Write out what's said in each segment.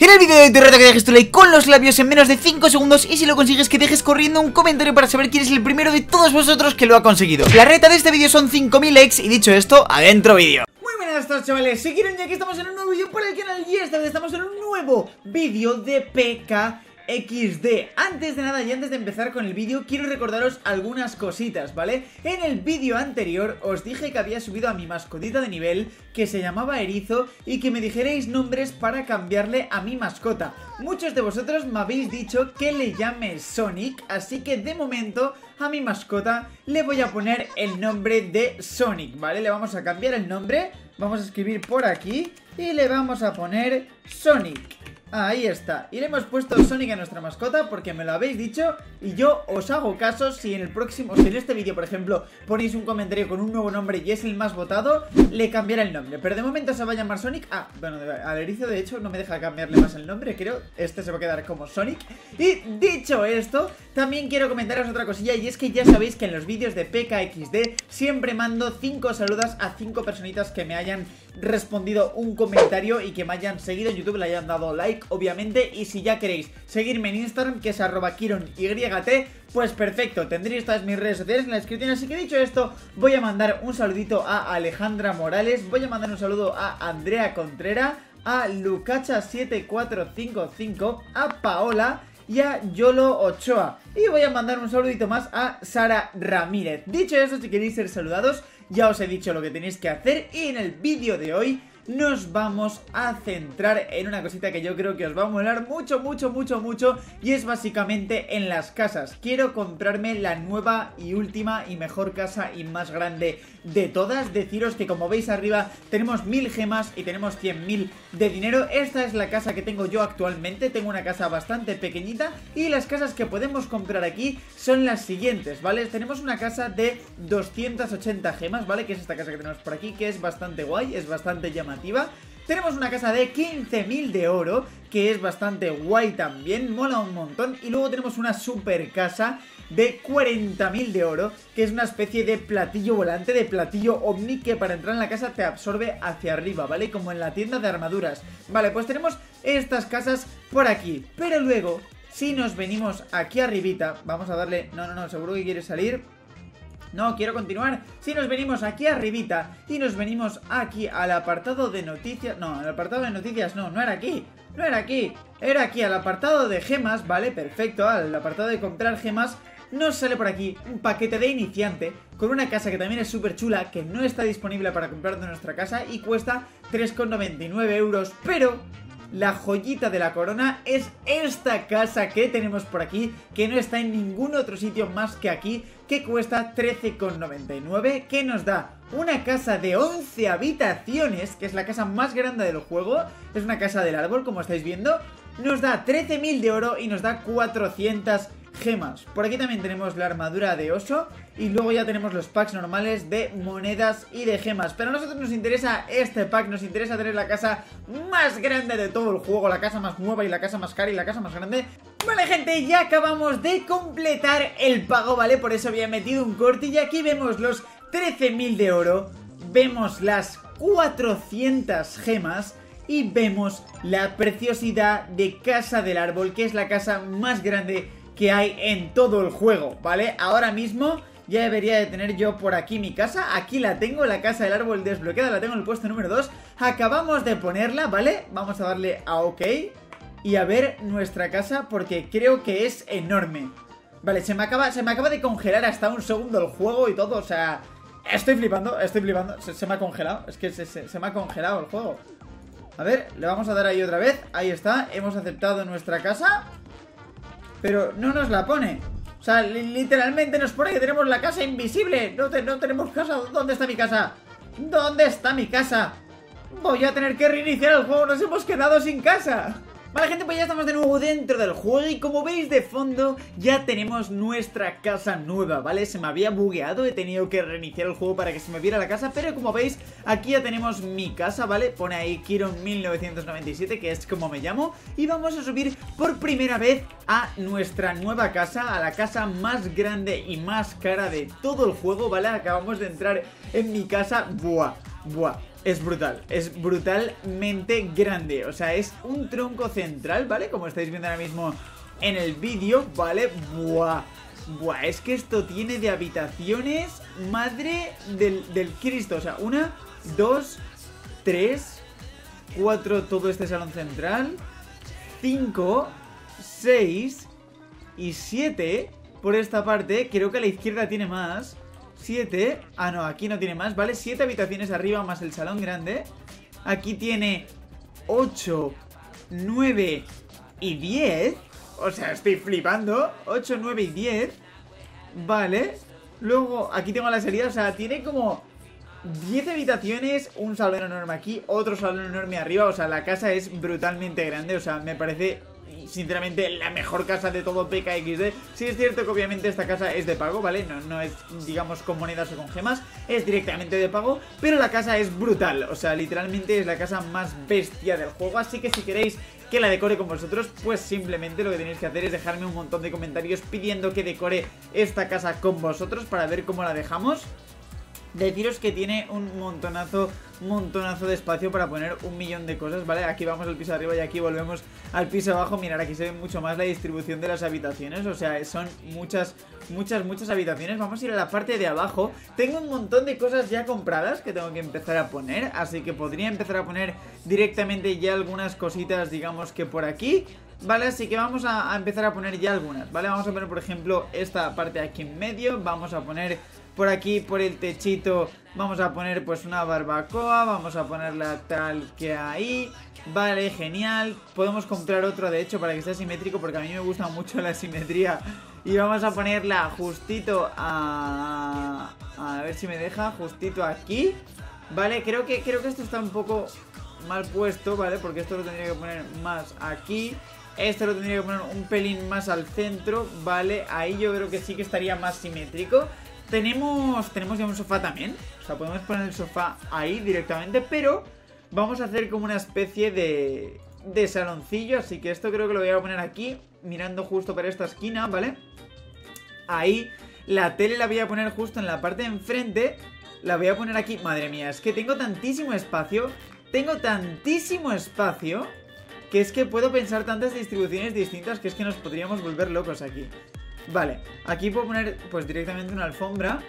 En el vídeo de hoy te reto que dejes tu like con los labios en menos de 5 segundos y si lo consigues que dejes corriendo un comentario para saber quién es el primero de todos vosotros que lo ha conseguido. La reta de este vídeo son 5000 likes y dicho esto, adentro vídeo. Muy buenas tardes chavales, si quieren ya que estamos en un nuevo vídeo por el canal y esta vez estamos en un nuevo vídeo de PK XD Antes de nada y antes de empezar con el vídeo Quiero recordaros algunas cositas, ¿vale? En el vídeo anterior os dije que había subido a mi mascotita de nivel Que se llamaba Erizo Y que me dijerais nombres para cambiarle a mi mascota Muchos de vosotros me habéis dicho que le llame Sonic Así que de momento a mi mascota le voy a poner el nombre de Sonic, ¿vale? Le vamos a cambiar el nombre Vamos a escribir por aquí Y le vamos a poner Sonic Ahí está, y le hemos puesto Sonic a nuestra mascota porque me lo habéis dicho y yo os hago caso si en el próximo, si en este vídeo por ejemplo ponéis un comentario con un nuevo nombre y es el más votado, le cambiaré el nombre, pero de momento se va a llamar Sonic, ah, bueno, al erizo de hecho no me deja cambiarle más el nombre, creo, este se va a quedar como Sonic. Y dicho esto, también quiero comentaros otra cosilla y es que ya sabéis que en los vídeos de PKXD siempre mando 5 saludas a 5 personitas que me hayan respondido un comentario y que me hayan seguido en YouTube, le hayan dado like, obviamente. Y si ya queréis seguirme en Instagram, que es arroba KironYT, pues perfecto, tendréis todas mis redes sociales en la descripción. Así que dicho esto, voy a mandar un saludito a Alejandra Morales, voy a mandar un saludo a Andrea Contrera, a Lucacha7455, a Paola y a Yolo Ochoa. Y voy a mandar un saludito más a Sara Ramírez. Dicho eso, si queréis ser saludados, ya os he dicho lo que tenéis que hacer y en el vídeo de hoy nos vamos a centrar en una cosita que yo creo que os va a molar mucho, mucho, mucho, mucho y es básicamente en las casas. Quiero comprarme la nueva y última y mejor casa y más grande de todas. Deciros que como veis arriba tenemos mil gemas y tenemos 100.000 de dinero. Esta es la casa que tengo yo actualmente. Tengo una casa bastante pequeñita y las casas que podemos comprar aquí son las siguientes, ¿vale? Tenemos una casa de 280 gemas, ¿vale? Que es esta casa que tenemos por aquí, que es bastante guay, es bastante llamativa tenemos una casa de 15.000 de oro, que es bastante guay también, mola un montón. Y luego tenemos una super casa de 40.000 de oro, que es una especie de platillo volante, de platillo ovni, que para entrar en la casa te absorbe hacia arriba, ¿vale? Como en la tienda de armaduras. Vale, pues tenemos estas casas por aquí. Pero luego, si nos venimos aquí arribita, vamos a darle... No, no, no, seguro que quiere salir... No, quiero continuar. Si nos venimos aquí arribita y nos venimos aquí al apartado de noticias... No, al apartado de noticias no, no era aquí. No era aquí. Era aquí al apartado de gemas, ¿vale? Perfecto, al apartado de comprar gemas nos sale por aquí un paquete de iniciante con una casa que también es súper chula, que no está disponible para comprar de nuestra casa y cuesta 3,99 euros, pero la joyita de la corona es esta casa que tenemos por aquí, que no está en ningún otro sitio más que aquí, que cuesta 13,99, que nos da una casa de 11 habitaciones, que es la casa más grande del juego, es una casa del árbol, como estáis viendo, nos da 13.000 de oro y nos da 400 gemas. Por aquí también tenemos la armadura de oso y luego ya tenemos los packs normales de monedas y de gemas. Pero a nosotros nos interesa este pack, nos interesa tener la casa más grande de todo el juego, la casa más nueva y la casa más cara y la casa más grande. Vale gente, ya acabamos de completar el pago, ¿vale? Por eso había metido un corte y aquí vemos los 13.000 de oro, vemos las 400 gemas y vemos la preciosidad de Casa del Árbol, que es la casa más grande que hay en todo el juego, ¿vale? Ahora mismo ya debería de tener yo por aquí mi casa. Aquí la tengo, la casa del árbol desbloqueada La tengo en el puesto número 2 Acabamos de ponerla, ¿vale? Vamos a darle a OK Y a ver nuestra casa Porque creo que es enorme. Vale, se me acaba, se me acaba de congelar hasta un segundo el juego y todo O sea, estoy flipando, estoy flipando. Se, me ha congelado, es que se, se me ha congelado el juego. A ver, le vamos a dar ahí otra vez. Ahí está, hemos aceptado nuestra casa pero no nos la pone. O sea, literalmente nos pone que tenemos la casa invisible. No, tenemos casa. ¿Dónde está mi casa? ¿Dónde está mi casa? Voy a tener que reiniciar el juego. Nos hemos quedado sin casa. Vale gente, pues ya estamos de nuevo dentro del juego y como veis de fondo ya tenemos nuestra casa nueva, ¿vale? Se me había bugueado, he tenido que reiniciar el juego para que se me viera la casa, pero como veis aquí ya tenemos mi casa, ¿vale? Pone ahí Kiron 1997, que es como me llamo, y vamos a subir por primera vez a nuestra nueva casa, a la casa más grande y más cara de todo el juego, ¿vale? Acabamos de entrar en mi casa, ¡buah! Buah, es brutal, es brutalmente grande. O sea, es un tronco central, ¿vale? Como estáis viendo ahora mismo en el vídeo, ¿vale? Buah. Buah, es que esto tiene de habitaciones madre del, del Cristo. O sea, una, dos, tres, cuatro, todo este salón central, cinco, seis y siete por esta parte. Creo que a la izquierda tiene más. 7. Ah, no, aquí no tiene más, ¿vale? 7 habitaciones arriba más el salón grande. Aquí tiene 8, 9 y 10. O sea, estoy flipando. 8, 9 y 10. Vale. Luego, aquí tengo la salida. O sea, tiene como 10 habitaciones, un salón enorme aquí, otro salón enorme arriba. O sea, la casa es brutalmente grande. O sea, me parece sinceramente, la mejor casa de todo PKXD. Sí es cierto que obviamente esta casa es de pago, ¿vale? No, no es, digamos, con monedas o con gemas, es directamente de pago, pero la casa es brutal. O sea, literalmente es la casa más bestia del juego, así que si queréis que la decore con vosotros, pues simplemente lo que tenéis que hacer es dejarme un montón de comentarios pidiendo que decore esta casa con vosotros para ver cómo la dejamos. Deciros que tiene un montonazo, montonazo de espacio para poner un millón de cosas, ¿vale? Aquí vamos al piso arriba y aquí volvemos al piso abajo. Mirad, aquí se ve mucho más la distribución de las habitaciones, o sea, son muchas, muchas, muchas habitaciones. Vamos a ir a la parte de abajo. Tengo un montón de cosas ya compradas que tengo que empezar a poner, así que podría empezar a poner directamente ya algunas cositas, digamos que por aquí. Vale, así que vamos a, empezar a poner ya algunas, ¿vale? Vamos a poner, por ejemplo, esta parte aquí en medio. Vamos a poner por aquí, por el techito, vamos a poner pues una barbacoa. Vamos a ponerla tal que ahí. Vale, genial. Podemos comprar otro, de hecho, para que sea simétrico, porque a mí me gusta mucho la simetría. Y vamos a ponerla justito a... A ver si me deja, justito aquí. Vale, creo que, creo que esto está un poco mal puesto, ¿vale? Porque esto lo tendría que poner más aquí. Esto lo tendría que poner un pelín más al centro, ¿vale? Ahí yo creo que sí que estaría más simétrico. Tenemos, tenemos ya un sofá también. O sea, podemos poner el sofá ahí directamente, pero vamos a hacer como una especie de, de saloncillo. Así que esto creo que lo voy a poner aquí, mirando justo para esta esquina, ¿vale? Ahí. La tele la voy a poner justo en la parte de enfrente. La voy a poner aquí. Madre mía, es que tengo tantísimo espacio. Tengo tantísimo espacio. Que es que puedo pensar tantas distribuciones distintas que es que nos podríamos volver locos aquí. Vale, aquí puedo poner pues directamente una alfombra.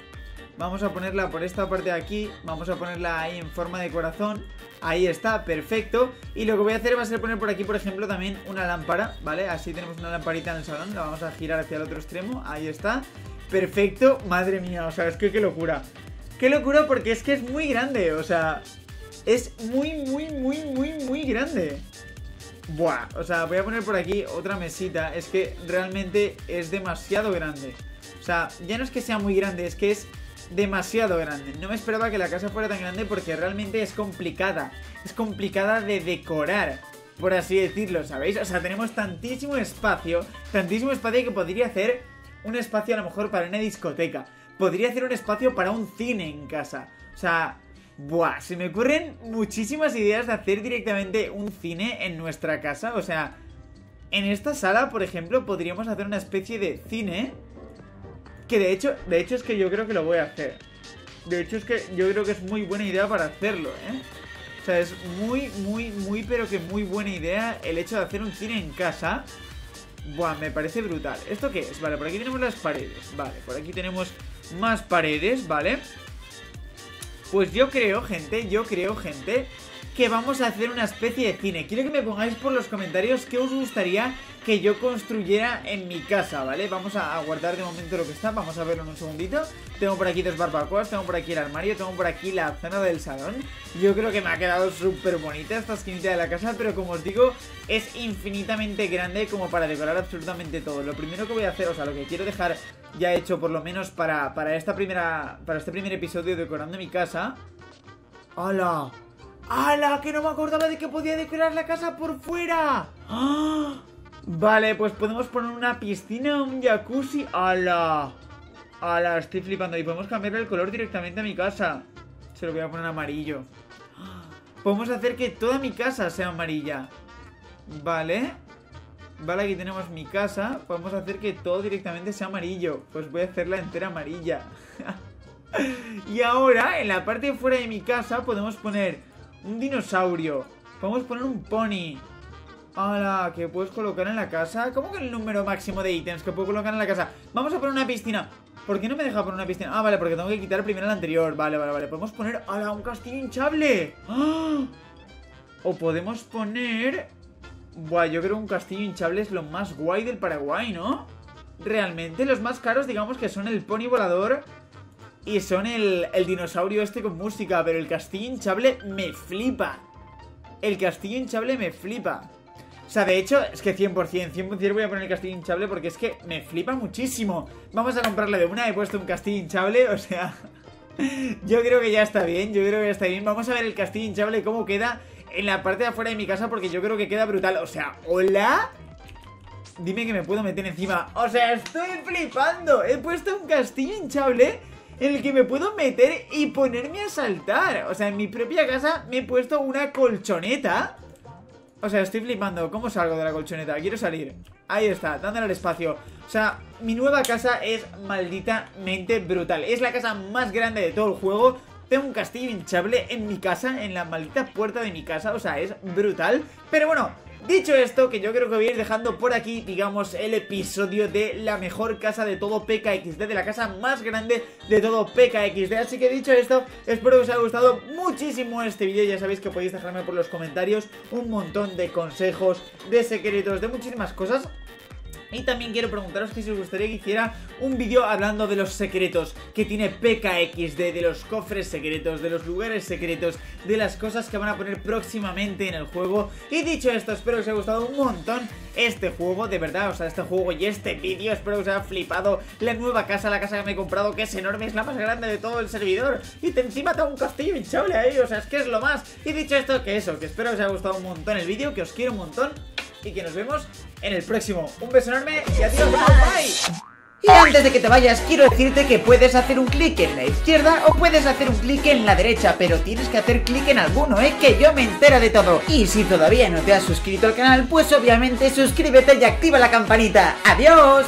Vamos a ponerla por esta parte de aquí Vamos a ponerla ahí en forma de corazón. Ahí está, perfecto. Y lo que voy a hacer va a ser poner por aquí, por ejemplo, también una lámpara ¿Vale? Así tenemos una lamparita en el salón La vamos a girar hacia el otro extremo. Ahí está Perfecto, madre mía, o sea, es que qué locura. Qué locura porque es que es muy grande O sea, es muy, muy, muy, muy, muy grande Buah, o sea, voy a poner por aquí otra mesita. Es que realmente es demasiado grande. O sea, ya no es que sea muy grande, es que es demasiado grande. No me esperaba que la casa fuera tan grande porque realmente es complicada. Es complicada de decorar, por así decirlo, ¿sabéis? O sea, tenemos tantísimo espacio, tantísimo espacio que podría hacer un espacio a lo mejor para una discoteca. Podría hacer un espacio para un cine en casa. O sea, Buah, se me ocurren muchísimas ideas de hacer directamente un cine en nuestra casa. O sea, en esta sala, por ejemplo, podríamos hacer una especie de cine. Que de hecho, de hecho es que yo creo que lo voy a hacer. De hecho es que yo creo que es muy buena idea para hacerlo, ¿eh? O sea, es muy, muy, muy, pero que muy buena idea el hecho de hacer un cine en casa. Buah, me parece brutal. ¿Esto qué es? Vale, por aquí tenemos las paredes. Vale, por aquí tenemos más paredes, ¿vale? Pues yo creo, gente, yo creo, gente, que vamos a hacer una especie de cine. Quiero que me pongáis por los comentarios qué os gustaría que yo construyera en mi casa, ¿vale? Vamos a, guardar de momento lo que está, vamos a verlo en un segundito. Tengo por aquí dos barbacoas, tengo por aquí el armario, tengo por aquí la zona del salón. Yo creo que me ha quedado súper bonita esta esquinita de la casa, pero como os digo, es infinitamente grande como para decorar absolutamente todo. Lo primero que voy a hacer, o sea, lo que quiero dejar ya hecho por lo menos para, para esta primera para este primer episodio decorando mi casa. ¡Hala! ¡Hala! Que no me acordaba de que podía decorar la casa por fuera. ¡Ah! Vale, pues podemos poner una piscina, un jacuzzi. ¡Hala! ¡Hala! Estoy flipando. Y podemos cambiarle el color directamente a mi casa. Se lo voy a poner amarillo. Podemos hacer que toda mi casa sea amarilla. Vale. Vale, aquí tenemos mi casa. Podemos hacer que todo directamente sea amarillo. Pues voy a hacerla entera amarilla. Y ahora, en la parte de fuera de mi casa, podemos poner un dinosaurio. Podemos poner un pony. ¡Hala! ¿Que puedes colocar en la casa? ¿Cómo que el número máximo de ítems que puedo colocar en la casa? Vamos a poner una piscina. ¿Por qué no me deja poner una piscina? Ah, vale, porque tengo que quitar primero el anterior. Vale, vale, vale. Podemos poner. ¡Hala! Un castillo hinchable. ¡Ah! O podemos poner. Buah, yo creo que un castillo hinchable es lo más guay del Paraguay, ¿no? Realmente, los más caros, digamos que son el pony volador y son el, el dinosaurio este con música. Pero el castillo hinchable me flipa. El castillo hinchable me flipa. O sea, de hecho, es que 100%, 100% voy a poner el castillo hinchable porque es que me flipa muchísimo. Vamos a comprarle de una, he puesto un castillo hinchable, o sea... Yo creo que ya está bien, yo creo que ya está bien. Vamos a ver el castillo hinchable cómo queda en la parte de afuera de mi casa porque yo creo que queda brutal. O sea, ¿hola? Dime que me puedo meter encima. O sea, estoy flipando. He puesto un castillo hinchable en el que me puedo meter y ponerme a saltar. O sea, en mi propia casa me he puesto una colchoneta. O sea, estoy flipando. ¿Cómo salgo de la colchoneta? Quiero salir. Ahí está, dándole al espacio. O sea, mi nueva casa es malditamente brutal. Es la casa más grande de todo el juego. Tengo un castillo hinchable en mi casa, en la maldita puerta de mi casa, o sea, es brutal. Pero bueno, Dicho esto, que yo creo que voy a ir dejando por aquí, digamos, el episodio de la mejor casa de todo PKXD, de la casa más grande de todo PKXD. Así que dicho esto, espero que os haya gustado muchísimo este vídeo. Ya sabéis que podéis dejarme por los comentarios un montón de consejos, de secretos, de muchísimas cosas. Y también quiero preguntaros que si os gustaría que hiciera un vídeo hablando de los secretos que tiene PKXD, de los cofres secretos, de los lugares secretos, de las cosas que van a poner próximamente en el juego. Y dicho esto, espero que os haya gustado un montón este juego, de verdad, o sea, este juego y este vídeo. Espero que os haya flipado la nueva casa, la casa que me he comprado, que es enorme, es la más grande de todo el servidor. Y encima tengo un castillo hinchable ahí, o sea, es que es lo más. Y dicho esto, que eso, que espero que os haya gustado un montón el vídeo, que os quiero un montón y que nos vemos en el próximo. Un beso enorme y adiós, bye. Y antes de que te vayas, quiero decirte que puedes hacer un clic en la izquierda o puedes hacer un clic en la derecha, pero tienes que hacer clic en alguno, ¿eh? Que yo me entero de todo. Y si todavía no te has suscrito al canal, pues obviamente suscríbete y activa la campanita. ¡Adiós!